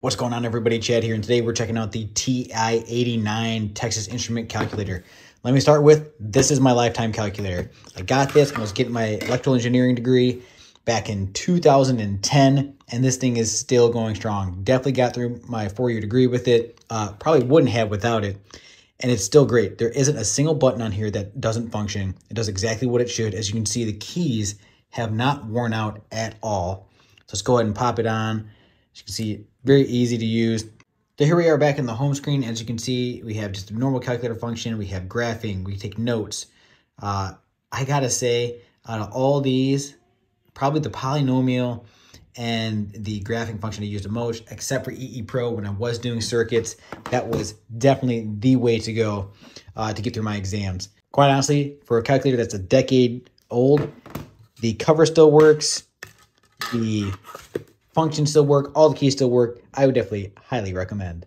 What's going on everybody, Chad here, and today we're checking out the TI-89 Texas Instrument Calculator. Let me start with, this is my lifetime calculator. I got this when I was getting my electrical engineering degree back in 2010, and this thing is still going strong. Definitely got through my four-year degree with it. Uh, probably wouldn't have without it, and it's still great. There isn't a single button on here that doesn't function. It does exactly what it should. As you can see, the keys have not worn out at all. So let's go ahead and pop it on. As you can see, very easy to use. So here we are back in the home screen. As you can see, we have just a normal calculator function. We have graphing. We take notes. Uh, I gotta say, out of all these, probably the polynomial and the graphing function I used the most, except for EE Pro when I was doing circuits. That was definitely the way to go uh, to get through my exams. Quite honestly, for a calculator that's a decade old, the cover still works. The functions still work, all the keys still work, I would definitely highly recommend.